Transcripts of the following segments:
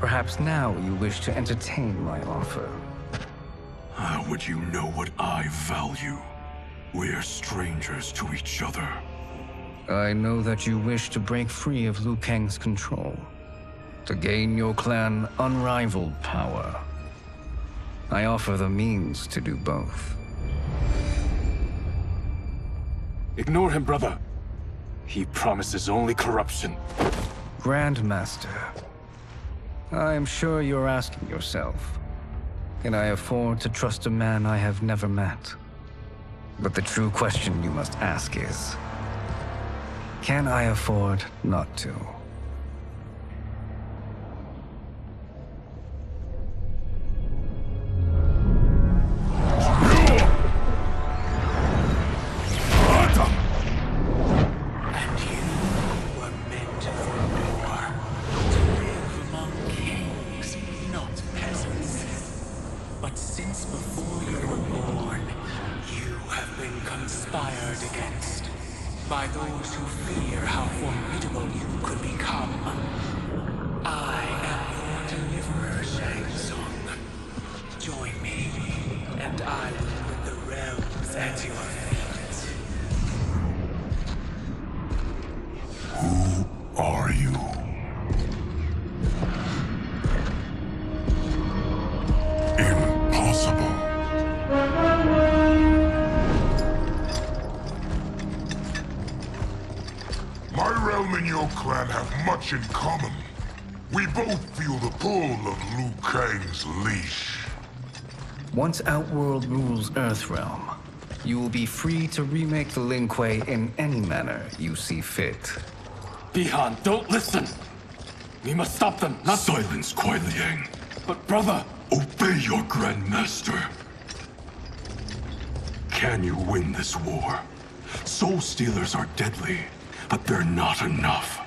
Perhaps now you wish to entertain my offer. How would you know what I value? We're strangers to each other. I know that you wish to break free of Liu Kang's control, to gain your clan unrivaled power. I offer the means to do both. Ignore him, brother. He promises only corruption. Grandmaster, I am sure you're asking yourself, can I afford to trust a man I have never met? But the true question you must ask is, can I afford not to? Clan have much in common. We both feel the pull of Liu Kang's leash. Once Outworld rules Earthrealm, you will be free to remake the Lin Kuei in any manner you see fit. Bi-Han, don't listen! We must stop them, not Silence, Kuai Liang. But brother, Obey your Grandmaster. Can you win this war? Soul Stealers are deadly, but they're not enough.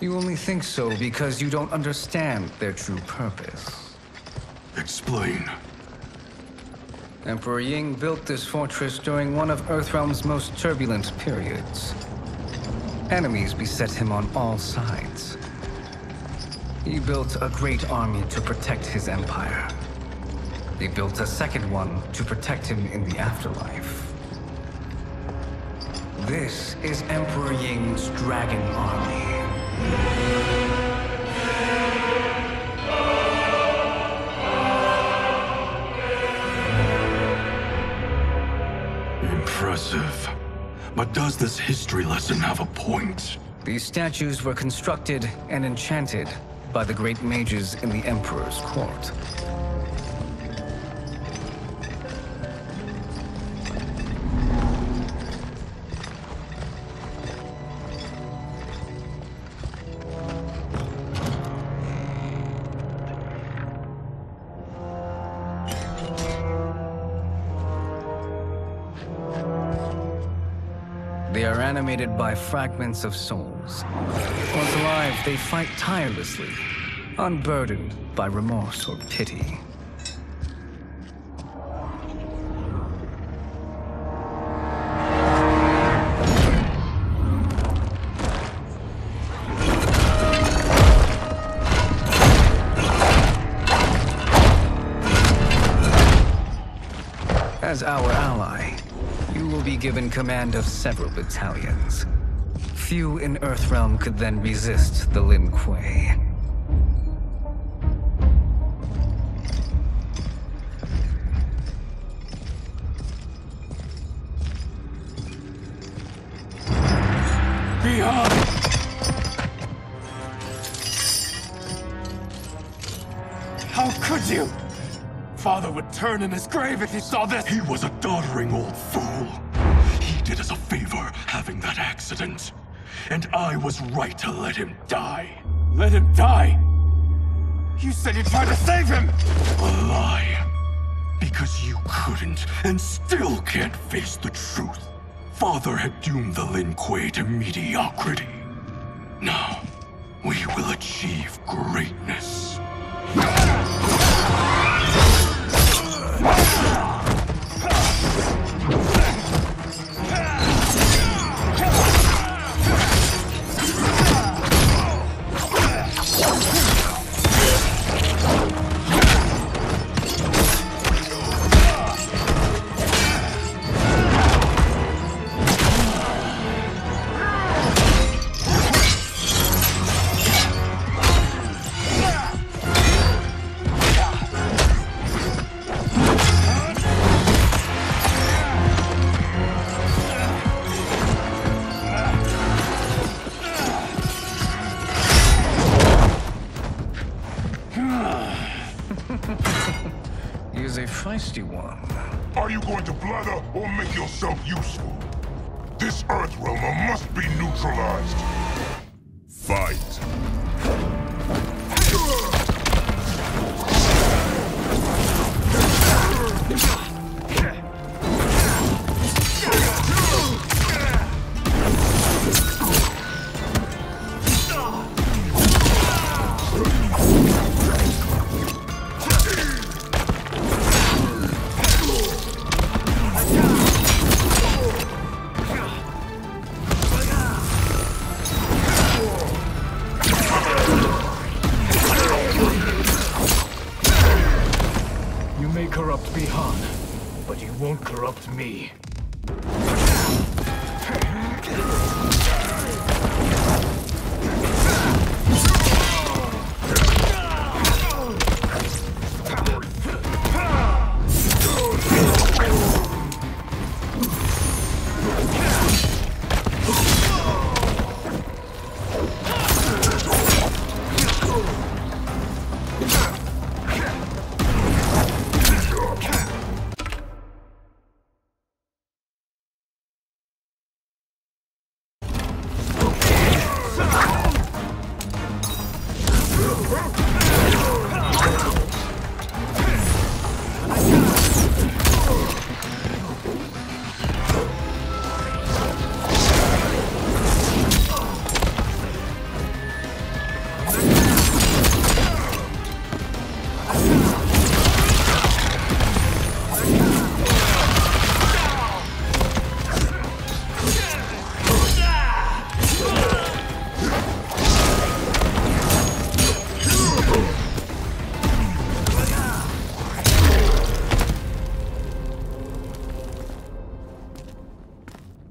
You only think so because you don't understand their true purpose. Explain. Emperor Ying built this fortress during one of Earthrealm's most turbulent periods. Enemies beset him on all sides. He built a great army to protect his empire. He built a second one to protect him in the afterlife. This is Emperor Ying's Dragon Army. Impressive. But does this history lesson have a point? These statues were constructed and enchanted by the great mages in the Emperor's court. They are animated by fragments of souls. Once alive, they fight tirelessly, unburdened by remorse or pity. Will command of several battalions. Few in Earthrealm could then resist the Lin Kuei. Bi-Han! How could you? Father would turn in his grave if he saw this! He was a doddering old fool. Did us a favor having that accident. And I was right to let him die. Let him die! You said you tried to save him! A lie. Because you couldn't and still can't face the truth. Father had doomed the Lin Kuei to mediocrity. Now, we will achieve greatness.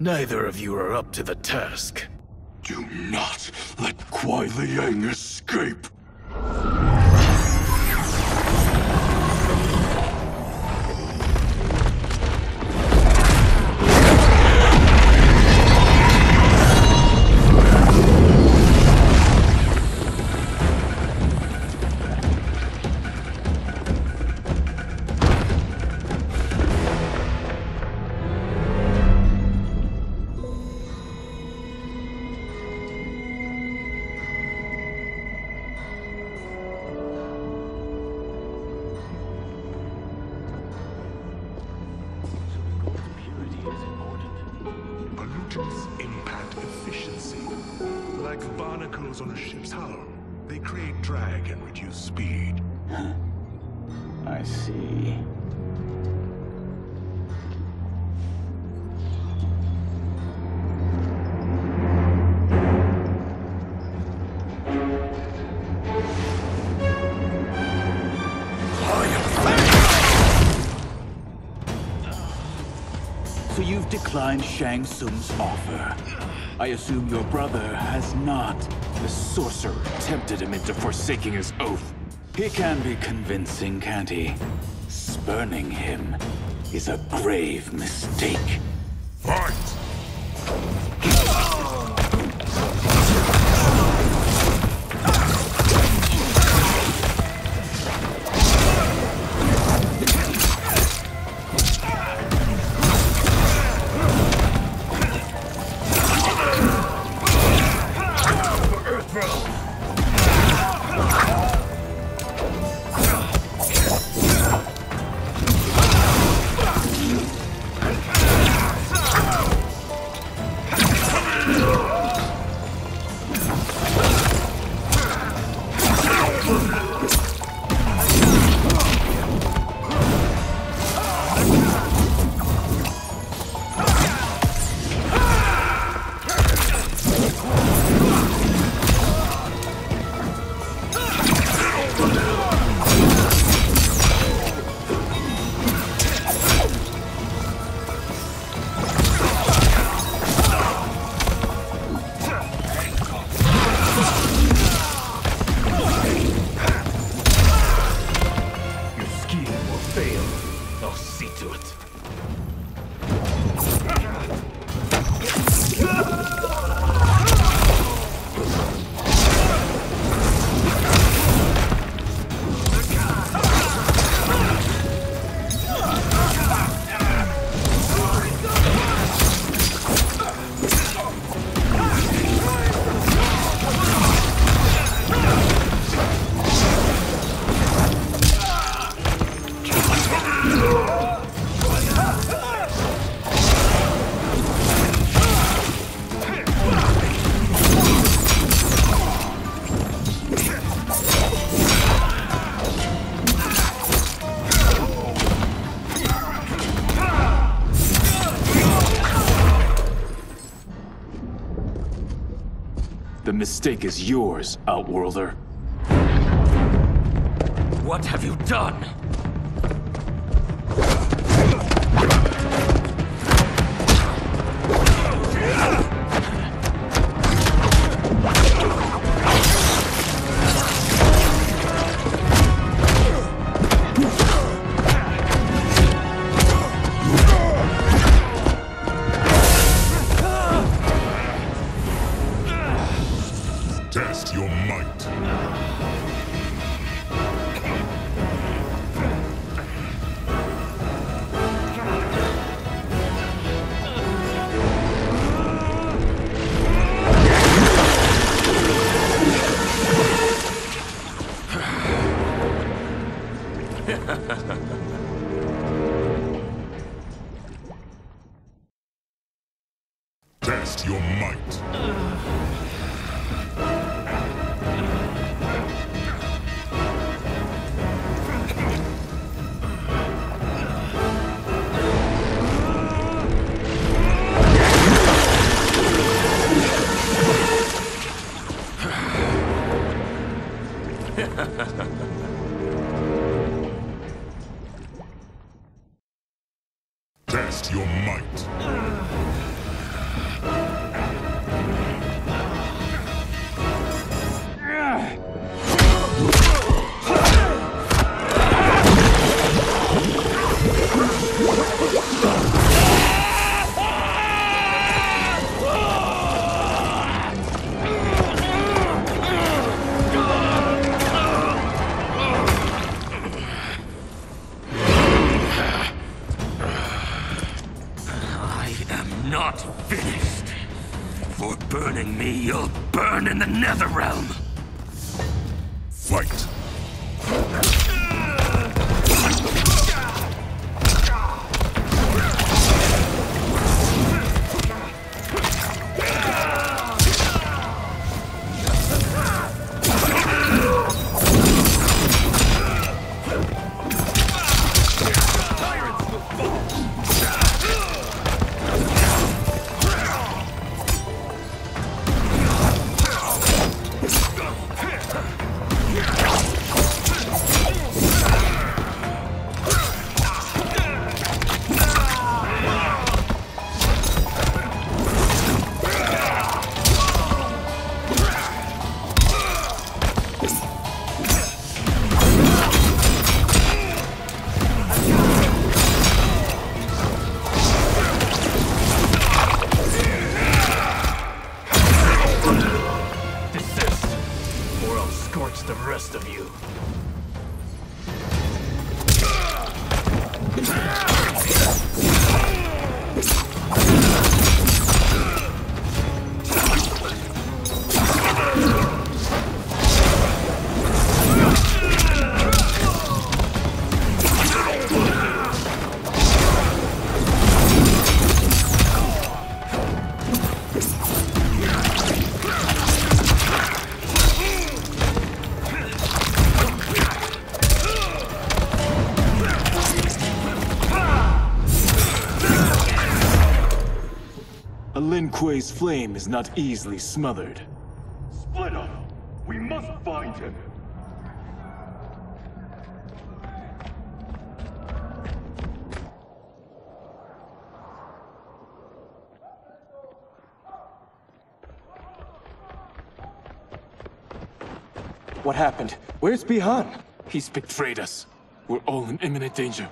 Neither of you are up to the task. Do not let Kuai Liang escape. On a ship's hull, they create drag and reduce speed. I see. So you've declined Shang Tsung's offer. I assume your brother has not. The sorcerer tempted him into forsaking his oath. He can be convincing, can't he? Spurning him is a grave mistake. Fight! Mistake is yours, Outworlder. What have you done? Flame is not easily smothered. Split up. We must find him. What happened? Where's Bi-Han? He's betrayed us. We're all in imminent danger.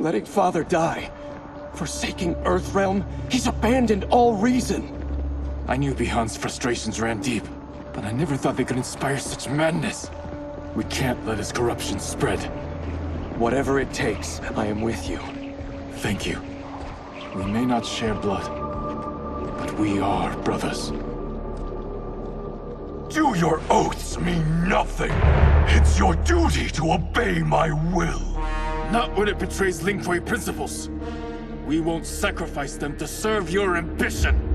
Letting father die. Forsaking Earthrealm, he's abandoned all reason. I knew Bi-Han's frustrations ran deep, but I never thought they could inspire such madness. We can't let his corruption spread. Whatever it takes, I am with you. Thank you. We may not share blood, but we are brothers. Do your oaths mean nothing? It's your duty to obey my will. Not when it betrays Lin Kuei principles. We won't sacrifice them to serve your ambition.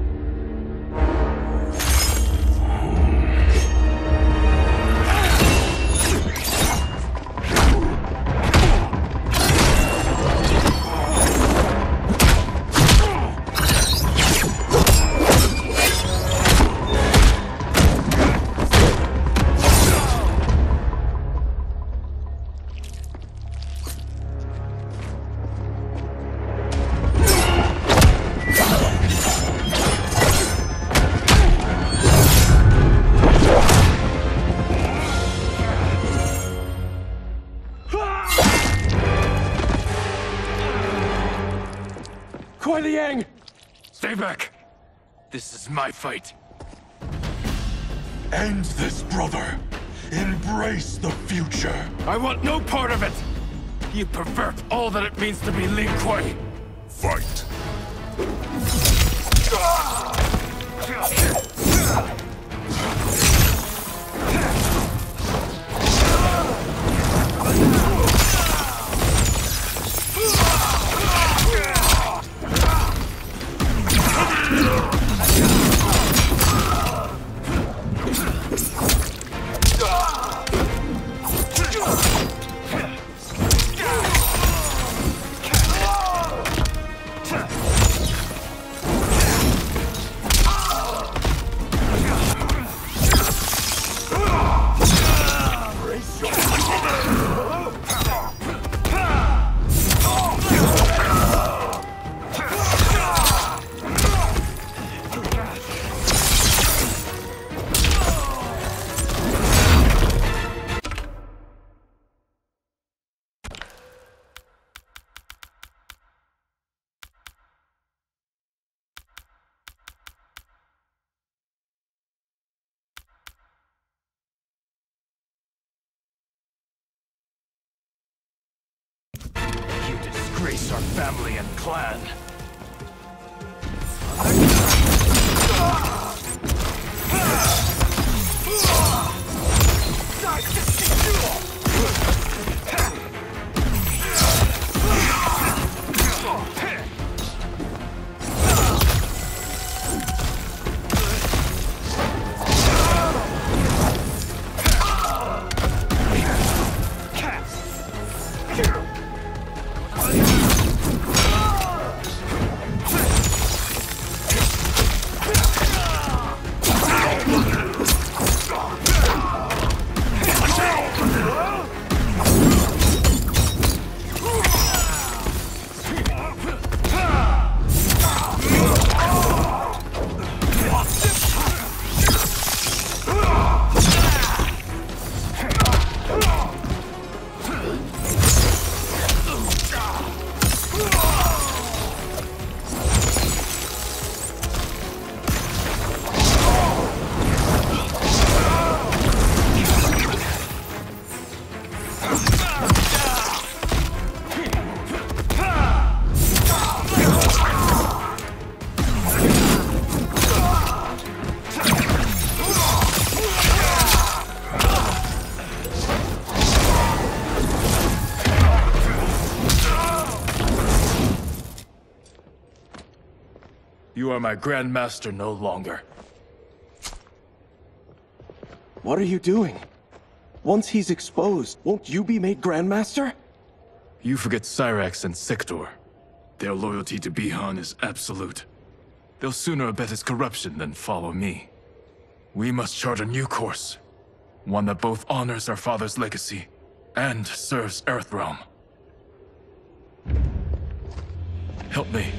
My fight. End this, brother. Embrace the future. I want no part of it! You pervert all that it means to be Lin Kuei! Fight. Ah! Family You are my Grandmaster no longer. What are you doing? Once he's exposed, won't you be made Grandmaster? You forget Cyrax and Sektor. Their loyalty to Bi-Han is absolute. They'll sooner abet his corruption than follow me. We must chart a new course. One that both honors our father's legacy and serves Earthrealm. Help me.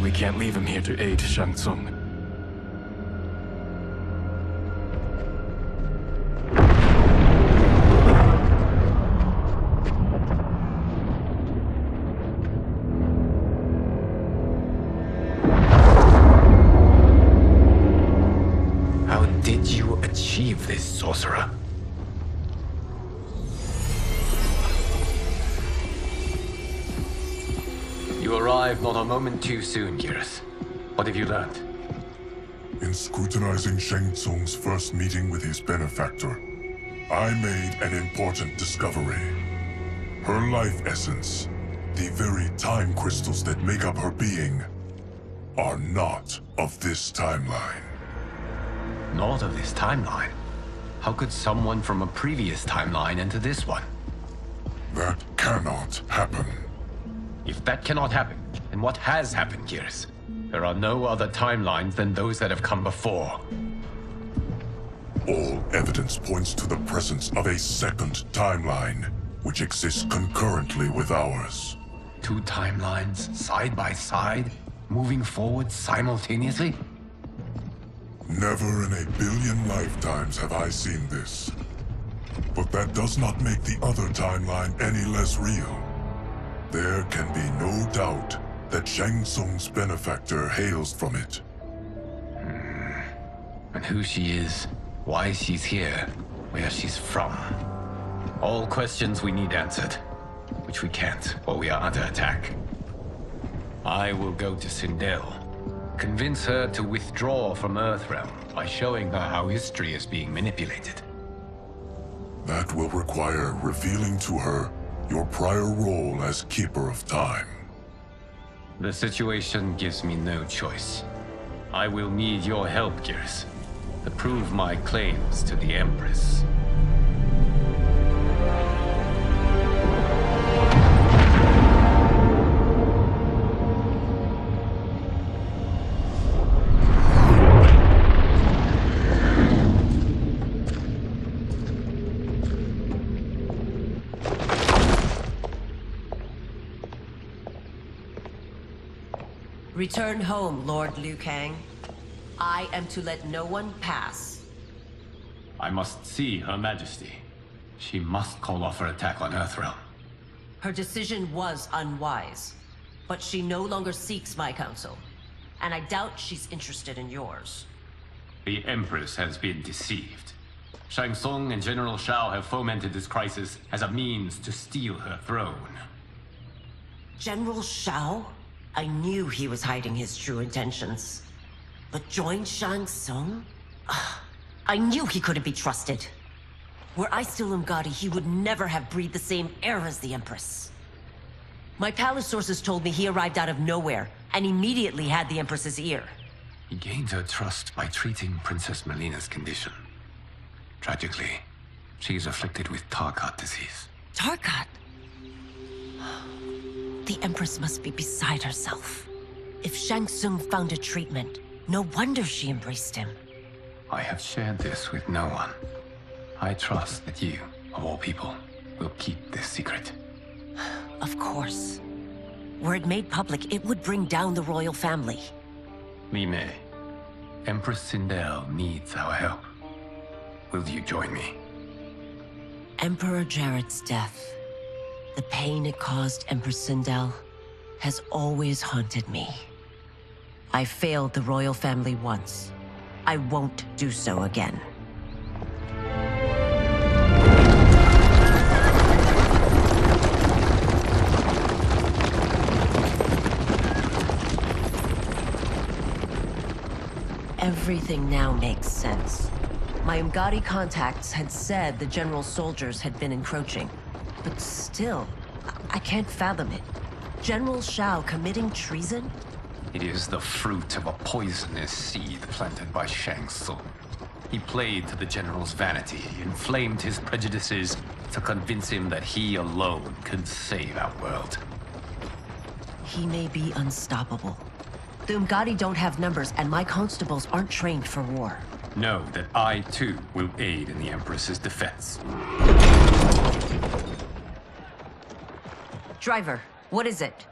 We can't leave him here to aid Shang Tsung. You arrived not a moment too soon, Geras. What have you learned? In scrutinizing Shang Tsung's first meeting with his benefactor, I made an important discovery. Her life essence, the very time crystals that make up her being, are not of this timeline. Not of this timeline. How could someone from a previous timeline enter this one? That cannot happen. If that cannot happen, then what has happened, Geras? There are no other timelines than those that have come before. All evidence points to the presence of a second timeline, which exists concurrently with ours. Two timelines, side by side, moving forward simultaneously? Never in a billion lifetimes have I seen this. But that does not make the other timeline any less real. There can be no doubt that Shang Tsung's benefactor hails from it. Hmm. And who she is, why she's here, where she's from. All questions we need answered, which we can't while we are under attack. I will go to Sindel, convince her to withdraw from Earthrealm by showing her how history is being manipulated. That will require revealing to her your prior role as Keeper of Time. The situation gives me no choice. I will need your help, Geras, to prove my claims to the Empress. Return home, Lord Liu Kang. I am to let no one pass. I must see Her Majesty. She must call off her attack on Earthrealm. Her decision was unwise, but she no longer seeks my counsel. And I doubt she's interested in yours. The Empress has been deceived. Shang Tsung and General Shao have fomented this crisis as a means to steal her throne. General Shao? I knew he was hiding his true intentions. But join Shang Tsung? I knew he couldn't be trusted. Were I still Umgadi, he would never have breathed the same air as the Empress. My palace sources told me he arrived out of nowhere, and immediately had the Empress's ear. He gained her trust by treating Princess Mileena's condition. Tragically, she is afflicted with Tarkat disease. Tarkat? The Empress must be beside herself. If Shang Tsung found a treatment, no wonder she embraced him. I have shared this with no one. I trust that you, of all people, will keep this secret. Of course. Were it made public, it would bring down the royal family. Li Mei, Empress Sindel needs our help. Will you join me? Emperor Jerrod's death, the pain it caused Empress Sindel, has always haunted me. I failed the royal family once. I won't do so again. Everything now makes sense. My Umgadi contacts had said the general soldiers had been encroaching. But still, I, I can't fathom it. General Shao committing treason? It is the fruit of a poisonous seed planted by Shang Tsung. He played to the general's vanity, inflamed his prejudices to convince him that he alone could save our world. He may be unstoppable. The Umgadi don't have numbers, and my constables aren't trained for war. Know that I, too, will aid in the Empress's defense. Driver, what is it?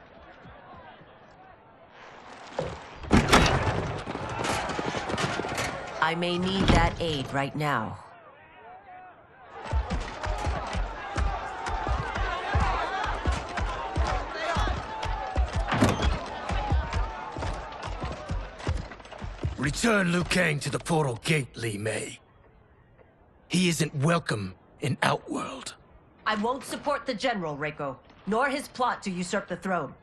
I may need that aid right now. Return Liu Kang to the portal gate, Li Mei. He isn't welcome in Outworld. I won't support the General, Reiko, nor his plot to usurp the throne.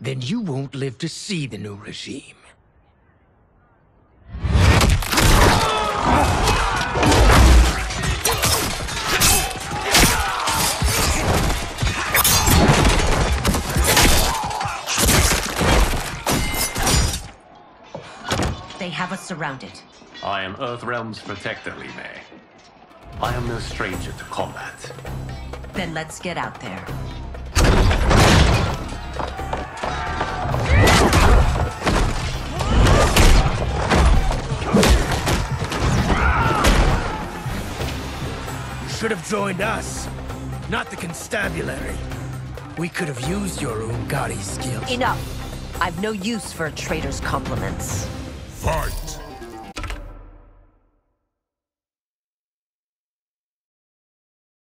Then you won't live to see the new regime. They have us surrounded. I am Earthrealm's protector, Li Mei. I am no stranger to combat. Then let's get out there. Should have joined us, not the constabulary. We could have used your Umgadi skills. Enough! I've no use for a traitor's compliments. Fight!